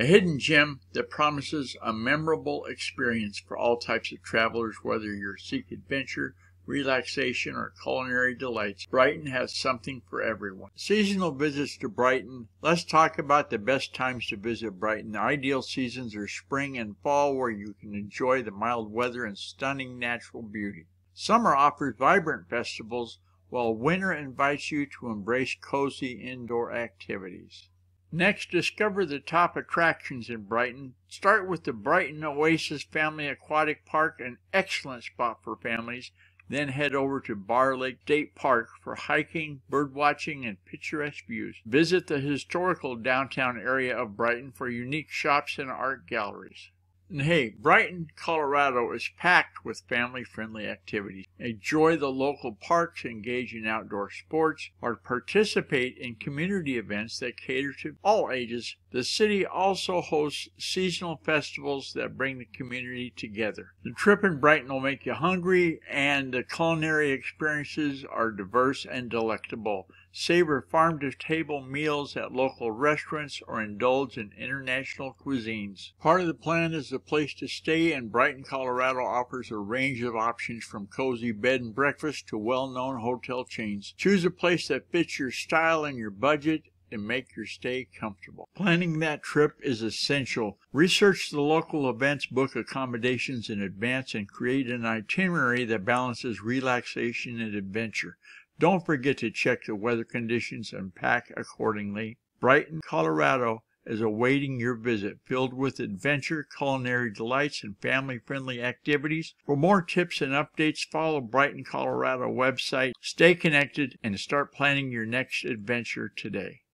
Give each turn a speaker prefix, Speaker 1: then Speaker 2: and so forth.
Speaker 1: A hidden gem that promises a memorable experience for all types of travelers, whether you seek adventure, relaxation, or culinary delights, Brighton has something for everyone. Seasonal visits to Brighton. Let's talk about the best times to visit Brighton. The ideal seasons are spring and fall, where you can enjoy the mild weather and stunning natural beauty. Summer offers vibrant festivals, while winter invites you to embrace cozy indoor activities. Next, discover the top attractions in Brighton. Start with the Brighton Oasis Family Aquatic Park, an excellent spot for families. Then head over to Barr Lake State Park for hiking, birdwatching, and picturesque views. Visit the historical downtown area of Brighton for unique shops and art galleries. And hey, Brighton, Colorado is packed with family friendly activities. Enjoy the local parks, engage in outdoor sports, or participate in community events that cater to all ages. The city also hosts seasonal festivals that bring the community together. The trip in Brighton will make you hungry, and the culinary experiences are diverse and delectable. Savor farm to table meals at local restaurants or indulge in international cuisines. Part of the plan is the place to stay, and Brighton, Colorado offers a range of options from cozy bed and breakfast to well known hotel chains. Choose a place that fits your style and your budget and make your stay comfortable. Planning that trip is essential. Research the local events, book accommodations in advance, and create an itinerary that balances relaxation and adventure. Don't forget to check the weather conditions and pack accordingly. Brighton, Colorado is awaiting your visit, filled with adventure, culinary delights, and family friendly activities. For more tips and updates, follow Brighton, Colorado website, stay connected, and start planning your next adventure today.